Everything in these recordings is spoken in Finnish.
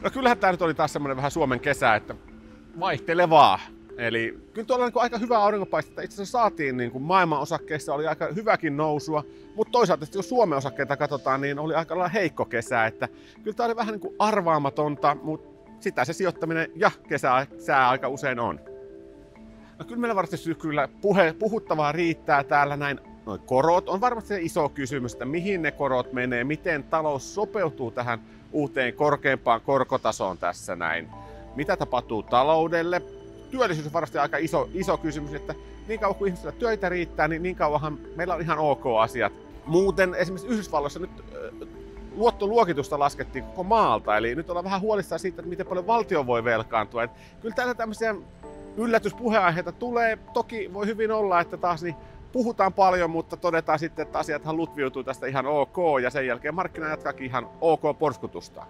No kyllähän tämä nyt oli taas semmoinen vähän Suomen kesä, että vaihtelevaa. Eli kyllä tuolla niin aika hyvä aurinkopaistetta. Itse asiassa saatiin niin kuin maailman osakkeissa oli aika hyväkin nousua, mutta toisaalta jos Suomen osakkeita katsotaan, niin oli aika lailla heikko kesä. Että kyllä tämä oli vähän niin kuin arvaamatonta, mutta sitä se sijoittaminen ja kesä, sää aika usein on. No kyllä meillä varmasti kyllä puhe, puhuttavaa riittää täällä näin. Noin korot on varmasti se iso kysymys, että mihin ne korot menee, miten talous sopeutuu tähän uuteen korkeampaan korkotasoon tässä näin. Mitä tapahtuu taloudelle? Työllisyys on varmasti aika iso, iso kysymys, että niin kauan kuin ihmisillä töitä riittää, niin niin kauanhan meillä on ihan ok asiat. Muuten esimerkiksi Yhdysvalloissa nyt luottoluokitusta laskettiin koko maalta, eli nyt ollaan vähän huolissaan siitä, että miten paljon valtio voi velkaantua. Et kyllä täällä tämmöisiä yllätyspuheaiheita tulee. Toki voi hyvin olla, että taas niin puhutaan paljon, mutta todetaan sitten, että asiathan lutviutuu tästä ihan ok ja sen jälkeen markkina jatkaakin ihan ok porskutusta.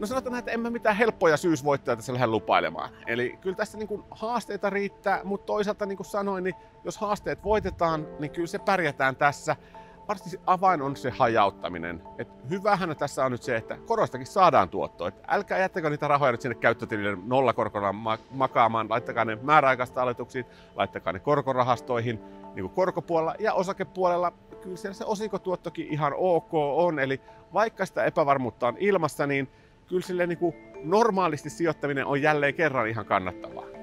No sanotaan, että en mä mitään helppoja syysvoittoja tässä lähde lupailemaan. Eli kyllä tässä niin kuin haasteita riittää, mutta toisaalta niin kuin sanoin, niin jos haasteet voitetaan, niin kyllä se pärjätään tässä varsinkin avain on se hajauttaminen. Et hyvähän tässä on nyt se, että koroistakin saadaan tuottoa. Et älkää jättäkö niitä rahoja nyt sinne käyttötilille nollakorkona makaamaan, laittakaa ne määräaikaista aletuksiin, laittakaa ne korkorahastoihin niin kuin korkopuolella ja osakepuolella. Kyllä siellä se osinkotuottokin ihan ok on, eli vaikka sitä epävarmuutta on ilmassa, niin kyllä sille niin kuin normaalisti sijoittaminen on jälleen kerran ihan kannattavaa.